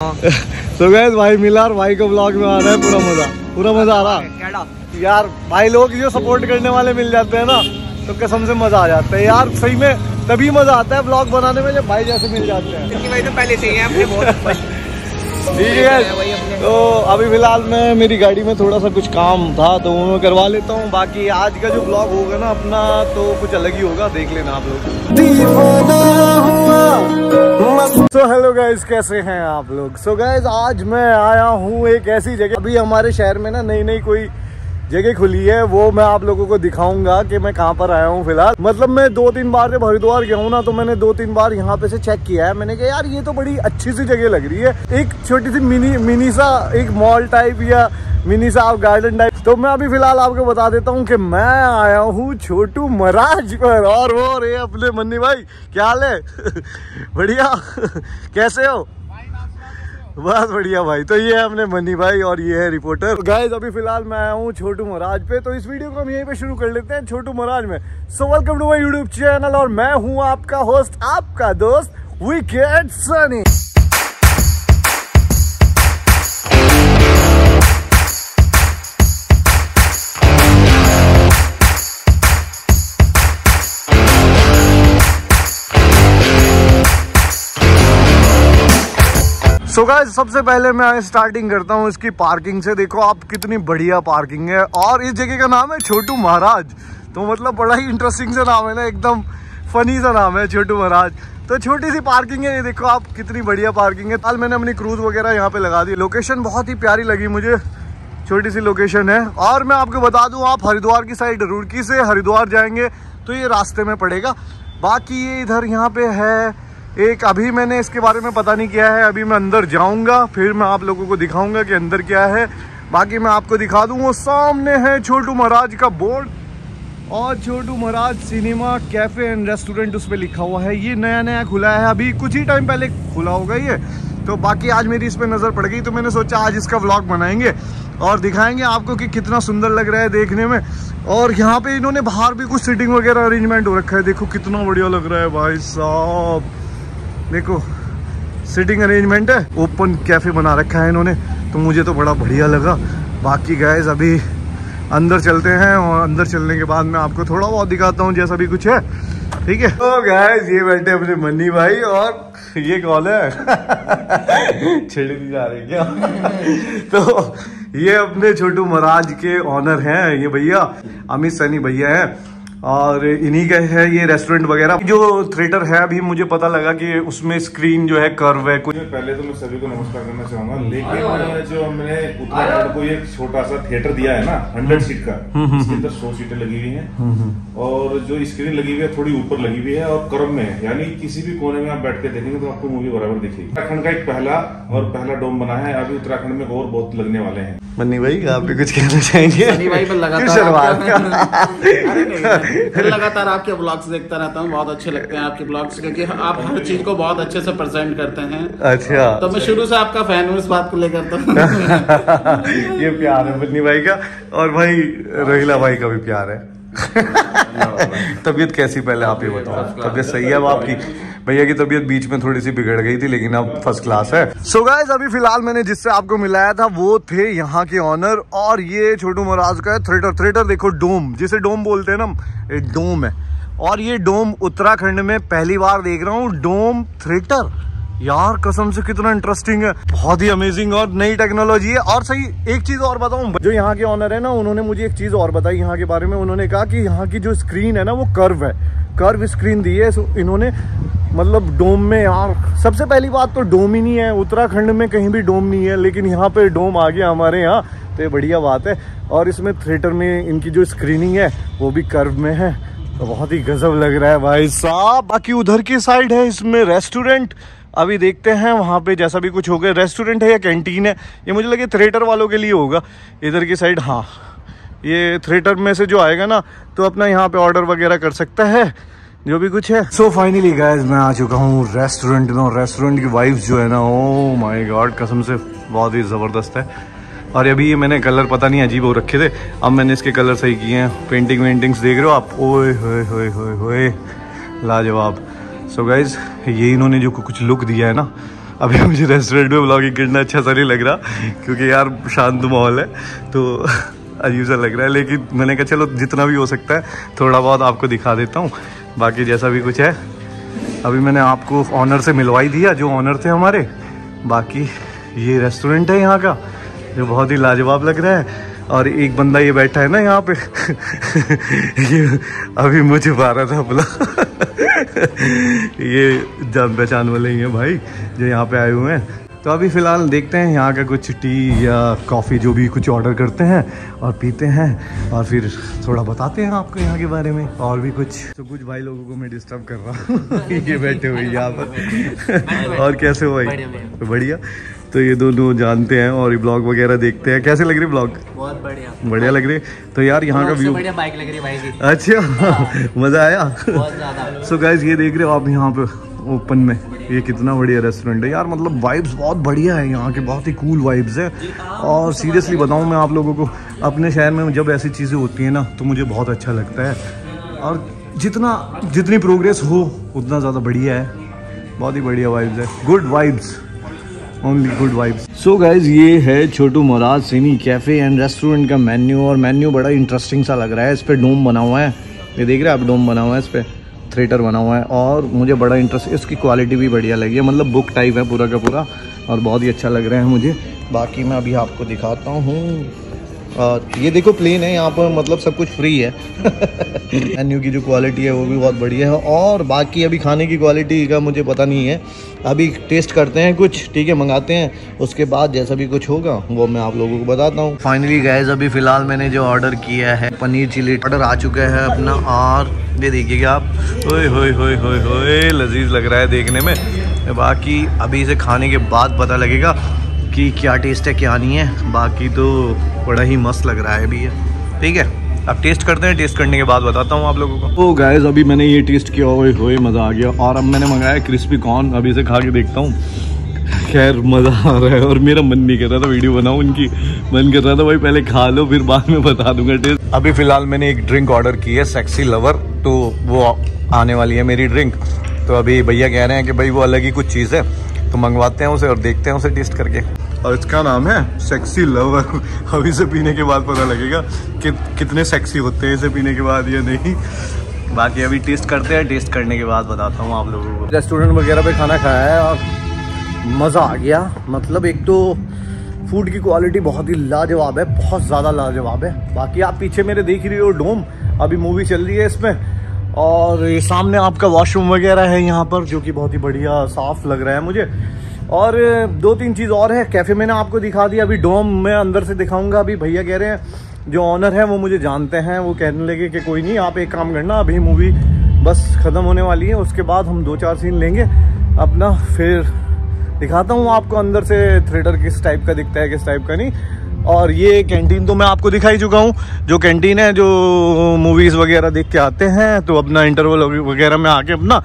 सो gas भाई मिला और भाई को ब्लॉग में आ रहा है पूरा मज़ा। पूरा मज़ा आ रहा। यार भाई लोग जो सपोर्ट करने वाले मिल जाते हैं ना तो कसम से मज़ा आ जाता है। यार सही में तभी मज़ा आता है ब्लॉग बनाने में जब भाई जैसे मिल जाते हैं। भाई तो पहले से ही है ठीक है। तो अभी फ़िलहाल मैं मेरी गाड़ी में थोड़ा सा कुछ काम था तो वो मैं करवा लेता हूँ। बाकी आज का जो ब्लॉग होगा ना अपना तो कुछ अलग ही होगा देख लेना आप लोग। सो हेलो गाइस कैसे हैं आप लोग? सो so गाइस आज मैं आया हूँ एक ऐसी जगह। अभी हमारे शहर में ना नई नई कोई जगह खुली है, वो मैं आप लोगों को दिखाऊँगा कि मैं कहाँ पर आया हूँ फ़िलहाल। मतलब मैं दो तीन बार जब हरिद्वार गया हूँ ना तो मैंने दो तीन बार यहाँ पे से चेक किया है। मैंने कहा, यार, ये तो बड़ी अच्छी सी जगह लग रही है। एक छोटी सी मिनी मिनी सा, एक मॉल टाइप या मिनी साहब गार्डन टाइप तो मैं अभी फ़िलहाल आपको बता देता हूँ कि मैं आया हूँ छोटू महाराज पर और वो रे अपने मन्नी भाई। क्या हाल है? बढ़िया। कैसे हो? बस बढ़िया भाई। तो ये है अपने मनी भाई और ये है रिपोर्टर गाइज़ अभी फ़िलहाल मैं आया हूँ छोटू महाराज पे। तो इस वीडियो को हम यहीं पे शुरू कर लेते हैं छोटू महाराज में। So welcome to my YouTube channel और मैं हूँ आपका होस्ट आपका दोस्त विकेट सनी सो so सबसे पहले मैं स्टार्टिंग करता हूँ इसकी पार्किंग से। देखो आप कितनी बढ़िया पार्किंग है। और इस जगह का नाम है छोटू महाराज। तो मतलब बड़ा ही इंटरेस्टिंग सा नाम है ना, एकदम फनी सा नाम है छोटू महाराज। तो छोटी सी पार्किंग है। ये देखो आप कितनी बढ़िया पार्किंग है। कल मैंने अपनी क्रूज वगैरह यहाँ पे लगा दी। लोकेशन बहुत ही प्यारी लगी मुझे। छोटी सी लोकेशन है। और मैं आपको बता दूँ, आप हरिद्वार की साइड रुड़की से हरिद्वार जाएँगे तो ये रास्ते में पड़ेगा। बाकी ये इधर यहाँ पे है एक अभी मैंने इसके बारे में पता नहीं किया है, अभी मैं अंदर जाऊँगा, फिर मैं आप लोगों को दिखाऊँगा कि अंदर क्या है। बाकी मैं आपको दिखा दूँ, वो सामने है छोटू महाराज का बोर्ड, और Chhotu Maharaj cinema, cafe and restaurant उस पर लिखा हुआ है। ये नया नया खुला है, अभी कुछ ही टाइम पहले खुला होगा ये। तो बाकी आज मेरी इस पर नज़र पड़ गई तो मैंने सोचा आज इसका व्लॉग बनाएँगे, और दिखाएँगे आपको कि कितना सुंदर लग रहा है देखने में। और यहाँ पे इन्होंने बाहर भी कुछ सीटिंग वगैरह अरेंजमेंट हो रखा है, देखो कितना बढ़िया लग रहा है भाई साहब। देखो सिटिंग अरेंजमेंट है। ओपन कैफ़े बना रखा है इन्होंने। तो मुझे तो बड़ा बढ़िया लगा। बाकी गैस अभी अंदर चलते हैं और अंदर चलने के बाद मैं आपको थोड़ा बहुत दिखाता हूँ जैसा भी कुछ है। ठीक है? तो गैस ये बैठे अपने मन्नी भाई और ये कॉल है? छेड़ी नहीं जा रही क्या? तो ये अपने छोटू महाराज के ऑनर हैं, ये भैया। अमित सनी भैया हैं। और इन्हीं का है ये रेस्टोरेंट वगैरह। जो थिएटर है अभी मुझे पता लगा कि उसमें स्क्रीन जो है कर्व है कुछ पहले तो मैं सभी को नमस्कार करना चाहूँगा लेकिन जो हमने उत्तराखंड को एक छोटा सा थिएटर दिया है ना हंड्रेड सीट का इसके अंदर सौ सीटें लगी हुई हैं। और जो स्क्रीन लगी हुई है थोड़ी ऊपर लगी हुई है और कर्व में है। यानी किसी भी कोने में आप बैठ के देखेंगे तो आपको मूवी बराबर दिखेगी। उत्तराखंड का एक पहला और पहला डोम बना है अभी उत्तराखंड में और बहुत लगने वाले हैं। मन्नी भाई आप भी कुछ कहना चाहेंगे? भाई पर लगातार फिर लगातार आपके ब्लॉग्स देखता रहता हूँ बहुत अच्छे लगते हैं आपके ब्लॉग्स क्योंकि आप हर चीज़ को बहुत अच्छे से प्रेजेंट करते हैं। अच्छा। तो मैं शुरू से आपका फ़ैन हूँ इस बात को लेकर तो। ये प्यार है बन्नी भाई का। और भाई रोहिला भाई का भी प्यार है। तबीयत कैसी पहले आप ही बताओ। तबीयत सही है अब आपकी? भैया की तबीयत बीच में थोड़ी सी बिगड़ गई थी लेकिन अब फ़र्स्ट क्लास है। सो so गाइस अभी फ़िलहाल मैंने जिससे आपको मिलाया था वो थे यहाँ के ऑनर और ये छोटू महाराज का है थ्रेटर थ्रेटर देखो डोम जिसे डोम बोलते हैं ना डोम है। और ये डोम उत्तराखंड में पहली बार देख रहा हूँ डोम थ्रेटर यार, कसम से कितना इंटरेस्टिंग है। बहुत ही अमेजिंग और नई टेक्नोलॉजी है। और सही, एक चीज़ और बताऊँ जो यहाँ के ऑनर है ना, उन्होंने मुझे एक चीज़ और बताई यहाँ के बारे में। उन्होंने कहा कि यहाँ की जो स्क्रीन है ना, वो कर्व है। कर्व स्क्रीन दी है। इन्होंने मतलब डोम में यार, सबसे पहली बात तो डोम ही नहीं है। उत्तराखंड में कहीं भी डोम नहीं है, लेकिन यहाँ पे डोम आ गया हमारे यहाँ। तो बढ़िया बात है। और इसमें थिएटर में इनकी जो स्क्रीनिंग है, वो भी कर्व में है। तो बहुत ही गजब लग रहा है भाई साहब। बाकी उधर की साइड है इसमें रेस्टोरेंट अभी देखते हैं, वहाँ पे जैसा भी कुछ होगा रेस्टोरेंट है या कैंटीन है, ये मुझे लगे थिएटर वालों के लिए होगा। इधर की साइड हाँ। ये थिएटर में से जो आएगा ना तो अपना यहाँ पे ऑर्डर वगैरह कर सकता है, जो भी कुछ है। सो फाइनली गाइज़ मैं आ चुका हूँ रेस्टोरेंट में, और रेस्टोरेंट की वाइफ जो है ना ओ माई गॉड कसम से बहुत ही ज़बरदस्त है। और अभी ये मैंने कलर पता नहीं अजीब हो रखे थे, अब मैंने इसके कलर सही किए हैं। पेंटिंग वेंटिंग्स देख रहे हो आप? ओए, होए होए होए होए। लाजवाब। सो गाइज़ ये इन्होंने जो कुछ लुक दिया है ना, अभी मुझे रेस्टोरेंट में ब्लॉगिंग करना अच्छा सा नहीं लग रहा, क्योंकि यार शांत माहौल है तो अजीब सा लग रहा है, लेकिन मैंने कहा चलो जितना भी हो सकता है, थोड़ा बहुत आपको दिखा देता हूँ, बाकी जैसा भी कुछ है। अभी मैंने आपको ऑनर से मिलवाई दिया, जो ऑनर थे हमारे, बाकी ये रेस्टोरेंट है यहाँ का, जो बहुत ही लाजवाब लग रहा है, और एक बंदा ये बैठा है ना यहाँ पे, ये अभी मुझे रहा था बोला ये जान पहचान वाले ही हैं भाई जो यहाँ पे आए हुए हैं। तो अभी फ़िलहाल देखते हैं यहाँ का कुछ टी या कॉफ़ी जो भी कुछ ऑर्डर करते हैं और पीते हैं और फिर थोड़ा बताते हैं आपको यहाँ के बारे में और भी कुछ। तो कुछ भाई लोगों को मैं डिस्टर्ब कर रहा हूँ। ये बैठे हुए यहाँ पर। और कैसे हो भाई? बढ़िया। तो ये दोनों जानते हैं और ये ब्लॉग वगैरह देखते हैं। कैसे लग रही ब्लॉग? बहुत बढ़िया। बढ़िया लग रही तो यार यहाँ का व्यू बढ़िया बाइक लग रही भाई की अच्छा मज़ा आया? सो गाइज़ ये देख रहे हो आप यहाँ पे ओपन में। ये कितना बढ़िया रेस्टोरेंट है। यार मतलब वाइब्स बहुत बढ़िया है यहाँ के बहुत ही कूल वाइब्स है। और सीरियसली बताऊँ मैं आप लोगों को अपने शहर में जब ऐसी चीज़ें होती हैं ना तो मुझे बहुत अच्छा लगता है। और जितना जितनी प्रोग्रेस हो उतना ज़्यादा बढ़िया है। बहुत ही बढ़िया वाइब्स है। Good vibes only good vibes so guys ये है Chhotu Maharaj cine cafe and restaurant का मेन्यू और मेन्यू बड़ा इंटरेस्टिंग सा लग रहा है। इस पर डोम बना हुआ है। ये देख रहे हैं आप डोम बना हुआ है इस पर थिएटर बना हुआ है और मुझे बड़ा इंटरेस्ट इसकी क्वालिटी भी बढ़िया लगी है। मतलब बुक टाइप है पूरा का पूरा और बहुत ही अच्छा लग रहा है मुझे। बाकी मैं अभी आपको दिखाता हूँ। ये देखो प्लेन है, यहाँ पर मतलब सब कुछ फ्री है। मेन्यू की जो क्वालिटी है, वो भी बहुत बढ़िया है। और बाकी अभी खाने की क्वालिटी का मुझे पता नहीं है। अभी टेस्ट करते हैं कुछ, ठीक है, मंगाते हैं। उसके बाद जैसा भी कुछ होगा, वो मैं आप लोगों को बताता हूँ। फाइनली गैस अभी फ़िलहाल मैंने जो ऑर्डर किया है, पनीर चिली ऑर्डर आ चुका है अपना और ये देखिएगा आप। ओए लजीज लग रहा है देखने में। बाकी अभी इसे खाने के बाद पता लगेगा। कि क्या टेस्ट है क्या नहीं है बाकी तो बड़ा ही मस्त लग रहा है अभी ये। ठीक है अब टेस्ट करते हैं टेस्ट करने के बाद बताता हूँ आप लोगों को। तो गाइस अभी मैंने ये टेस्ट किया हुए हुए मज़ा आ गया। और अब मैंने मंगाया क्रिस्पी कॉर्न अभी से खा के देखता हूँ। खैर मज़ा आ रहा है और मेरा मन नहीं कर रहा था वीडियो बनाऊँ उनकी। मन कर रहा था भाई पहले खा लो फिर बाद में बता दूँगा टेस्ट अभी फ़िलहाल मैंने एक ड्रिंक ऑर्डर की है सेक्सी लवर तो वो आने वाली है मेरी ड्रिंक तो अभी भैया कह रहे हैं कि भाई वो अलग ही कुछ चीज़ है। तो मंगवाते हैं उसे और देखते हैं उसे टेस्ट करके। और इसका नाम है सेक्सी लवर अभी से पीने के बाद पता लगेगा कि कितने सेक्सी होते हैं इसे पीने के बाद या नहीं। बाकी अभी टेस्ट करते हैं टेस्ट करने के बाद बताता हूँ आप लोगों को। रेस्टोरेंट वगैरह पे खाना खाया है और मज़ा आ गया। मतलब एक तो फ़ूड की क्वालिटी बहुत ही लाजवाब है, बहुत ज़्यादा लाजवाब है। बाकी आप पीछे मेरे देख रही हो डोम, अभी मूवी चल रही है इसमें। और ये सामने आपका वॉशरूम वगैरह है यहाँ पर, जो कि बहुत ही बढ़िया साफ़ लग रहा है मुझे। और दो तीन चीज़ और है। कैफ़े मैंने आपको दिखा दिया, अभी डोम मैं अंदर से दिखाऊँगा। अभी भैया कह रहे हैं, जो ऑनर है, वो मुझे जानते हैं। वो कहने लगे कि कोई नहीं, आप एक काम करना, अभी मूवी बस ख़त्म होने वाली है। उसके बाद हम दो चार सीन लेंगे। अपना फिर दिखाता हूँ आपको, अंदर से थिएटर किस टाइप का दिखता है, किस टाइप का नहीं। और ये कैंटीन तो मैं आपको दिखा ही चुका हूँ। जो कैंटीन है, जो मूवीज़ वगैरह देख के आते हैं तो अपना इंटरवल वगैरह में आके अपना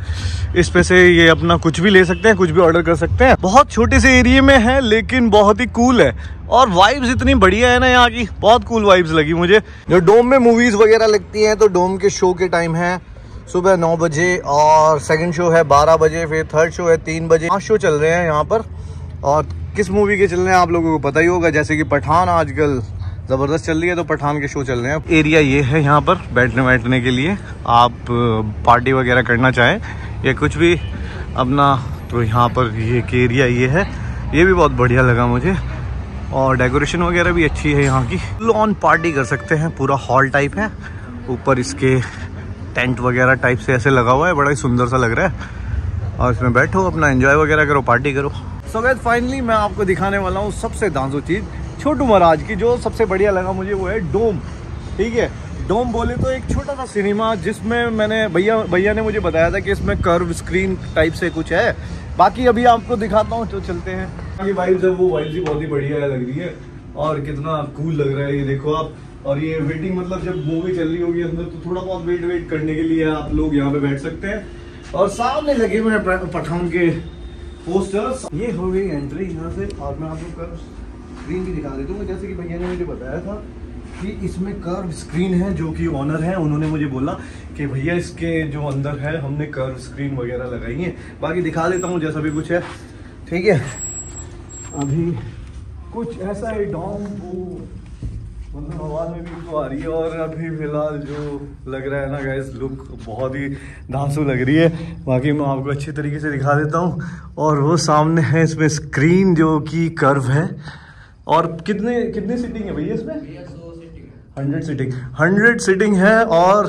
इस पे से ये अपना कुछ भी ले सकते हैं, कुछ भी ऑर्डर कर सकते हैं। बहुत छोटे से एरिए में है, लेकिन बहुत ही कूल है। और वाइब्स इतनी बढ़िया है ना यहाँ की, बहुत कूल वाइब्स लगी मुझे। जो डोम में मूवीज़ वगैरह लगती हैं तो डोम के शो के टाइम है। सुबह नौ बजे और सेकंड शो है बारह बजे, फिर थर्ड शो है तीन बजे। पाँच शो चल रहे हैं यहाँ पर। और किस मूवी के चल रहे हैं आप लोगों को पता ही होगा, जैसे कि पठान आजकल ज़बरदस्त चल रही है तो पठान के शो चल रहे हैं। एरिया ये है यहाँ पर बैठने बैठने के लिए। आप पार्टी वगैरह करना चाहें, या कुछ भी, अपना तो यहाँ पर ये एरिया ये है। ये भी बहुत बढ़िया लगा मुझे। और डेकोरेशन वगैरह भी अच्छी है यहाँ की। लॉन पार्टी कर सकते हैं, पूरा हॉल टाइप है। ऊपर इसके टेंट वगैरह टाइप से ऐसे लगा हुआ है, बड़ा ही सुंदर सा लग रहा है। और इसमें बैठो, अपना एंजॉय वगैरह करो पार्टी करो। सो गैस फाइनली मैं आपको दिखाने वाला हूँ सबसे दांजो चीज़, छोटू महाराज की, जो सबसे बढ़िया लगा मुझे वो है डोम। ठीक है? डोम बोले तो एक छोटा सा सिनेमा जिसमें मैंने, भैया भैया ने मुझे बताया था कि इसमें कर्व स्क्रीन टाइप से कुछ है। बाकी अभी आपको दिखाता हूँ तो चलते हैं। ये वाइब्स है वो वाइब्स ही बहुत ही बढ़िया लग रही है, और कितना कूल लग रहा है, ये देखो आप। और ये वेटिंग मतलब जब मूवी चल रही होगी अंदर तो थोड़ा बहुत वेट वेट करने के लिए आप लोग यहाँ पे बैठ सकते हैं। और सामने लगे हुए पठान के पोस्टर्स ये हो गई एंट्री यहाँ से। और मैं आपको कर्व स्क्रीन भी दिखा देता हूँ। जैसे कि भैया ने मुझे बताया था कि इसमें कर्व स्क्रीन है, जो कि ऑनर है। उन्होंने मुझे बोला कि भैया इसके जो अंदर है, हमने कर्व स्क्रीन वगैरह लगाई है। बाकी दिखा देता हूँ, जैसा भी कुछ है। ठीक है? अभी कुछ ऐसा है डॉम वो मतलब आवाज़ में भी तो आ रही है और अभी फ़िलहाल जो लग रहा है ना गैस लुक बहुत ही धांसू लग रही है। बाकी मैं आपको अच्छी तरीके से दिखा देता हूँ। और वो सामने है इसमें स्क्रीन जो कि कर्व है। और कितने कितने सीटिंग है भैया इसमें? हंड्रेड सीटिंग हंड्रेड सीटिंग है और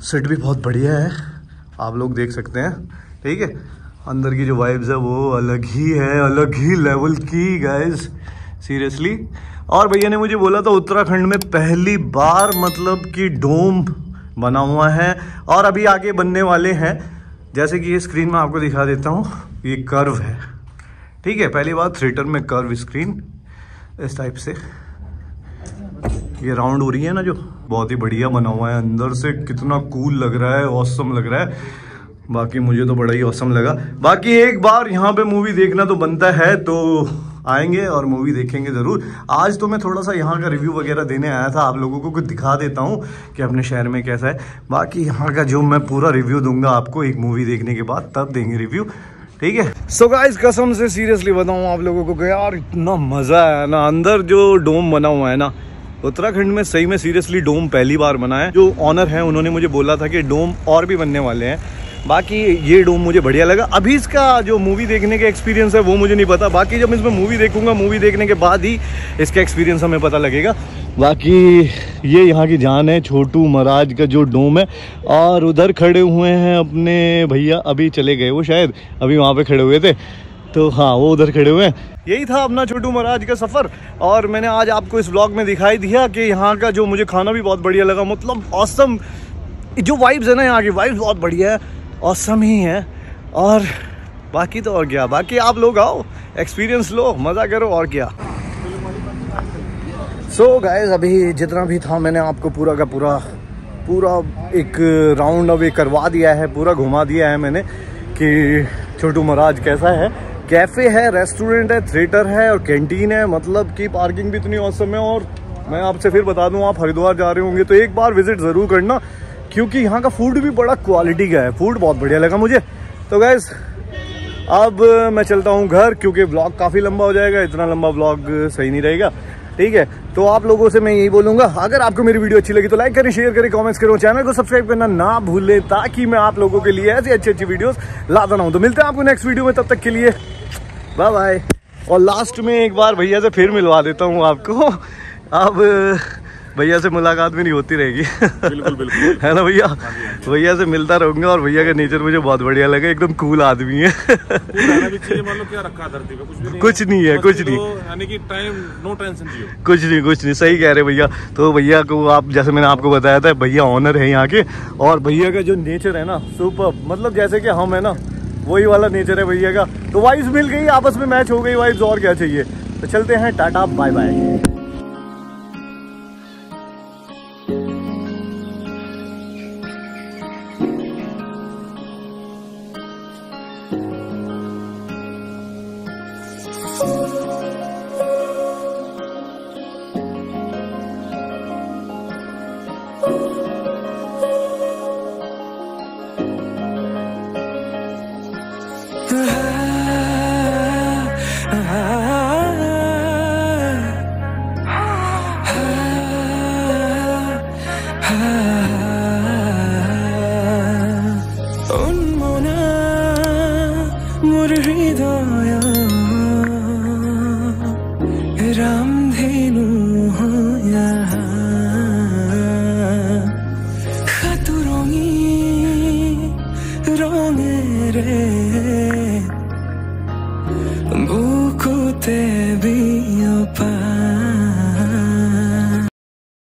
सीट भी बहुत बढ़िया है। आप लोग देख सकते हैं। ठीक है? अंदर की जो वाइब्स है वो अलग ही है अलग ही लेवल की गाइस सीरियसली और भैया ने मुझे बोला था, उत्तराखंड में पहली बार मतलब कि डोम बना हुआ है और अभी आगे बनने वाले हैं। जैसे कि ये स्क्रीन में आपको दिखा देता हूँ, ये कर्व है। ठीक है, पहली बार थिएटर में कर्व स्क्रीन इस टाइप से। ये राउंड हो रही है ना जो? बहुत ही बढ़िया बना हुआ है, अंदर से कितना कूल लग रहा है औसम लग रहा है। बाकी मुझे तो बड़ा ही औसम लगा। बाकी एक बार यहाँ पे मूवी देखना तो बनता है तो आएँगे और मूवी देखेंगे ज़रूर। आज तो मैं थोड़ा सा यहाँ का रिव्यू वगैरह देने आया था, आप लोगों को कुछ दिखा देता हूँ कि अपने शहर में कैसा है। बाकी यहाँ का जो मैं पूरा रिव्यू दूँगा आपको एक मूवी देखने के बाद, तब देंगे रिव्यू ठीक है? सो गाइस कसम से सीरियसली बताऊँ आप लोगों को यार इतना मज़ा है ना। अंदर जो डोम बना हुआ है ना, उत्तराखंड में सही में सीरियसली डोम पहली बार बना है। जो ऑनर है, उन्होंने मुझे बोला था कि डोम और भी बनने वाले हैं। बाकी ये डोम मुझे बढ़िया लगा। अभी इसका जो मूवी देखने का एक्सपीरियंस है, वो मुझे नहीं पता। बाकी जब इसमें मूवी देखूँगा मूवी देखने के बाद ही इसका एक्सपीरियंस हमें पता लगेगा। बाकी ये यहाँ की जान है, छोटू महाराज का जो डोम है। और उधर खड़े हुए हैं अपने भैया, अभी चले गए वो शायद। अभी वहाँ पे खड़े हुए थे। तो हाँ वो उधर खड़े हुए हैं। यही था अपना छोटू महाराज का सफ़र। और मैंने आज आपको इस ब्लॉग में दिखाई दिया कि यहाँ का जो मुझे खाना भी बहुत बढ़िया लगा। मतलब औसम जो वाइब्स है ना यहाँ की वाइब्स बहुत बढ़िया है। औसम ही है। और बाकी तो और क्या, बाकी आप लोग आओ एक्सपीरियंस लो, मज़ा करो और क्या। सो so गाइस अभी जितना भी था, मैंने आपको पूरा का पूरा पूरा एक राउंड अभी करवा दिया है, पूरा घुमा दिया है मैंने कि छोटू महाराज कैसा है। कैफ़े है रेस्टोरेंट है थिएटर है और कैंटीन है मतलब कि पार्किंग भी इतनी औसम है। और मैं आपसे फिर बता दूँ, आप हरिद्वार जा रहे होंगे तो एक बार विज़िट ज़रूर करना। क्योंकि यहाँ का फ़ूड भी बड़ा क्वालिटी का है। फ़ूड बहुत बढ़िया लगा मुझे। तो गैस अब मैं चलता हूँ घर, क्योंकि ब्लॉग काफ़ी लंबा हो जाएगा। इतना लंबा ब्लॉग सही नहीं रहेगा। ठीक है? तो आप लोगों से मैं यही बोलूँगा, अगर आपको मेरी वीडियो अच्छी लगी तो लाइक करें शेयर करें कमेंट्स करें चैनल को सब्सक्राइब करना ना भूलें, ताकि मैं आप लोगों के लिए ऐसी अच्छी अच्छी वीडियोस लाता ना हूँ तो मिलते हैं आपको नेक्स्ट वीडियो में, तब तक के लिए बाय बाय और लास्ट में एक बार भैया से फिर मिलवा देता हूँ आपको। अब भैया से मुलाकात भी नहीं होती रहेगी। बिल्कुल बिल्कुल। है ना भैया? भैया से मिलता रहूँगा और भैया का नेचर मुझे बहुत बढ़िया लगा एकदम कूल आदमी है। है कुछ नहीं है। कुछ नहीं। यानी कि टाइम नो टेंशन जियो कुछ नहीं कुछ नहीं सही कह रहे भैया। तो भैया को आप जैसे मैंने आपको बताया था भैया ऑनर है यहाँ के और भैया का जो नेचर है ना सुपर मतलब जैसे कि हम है ना वही वाला नेचर है भैया का। तो वाइब्स मिल गई आपस में मैच हो गई वाइब्स और क्या चाहिए? तो चलते हैं टाटा बाय बाय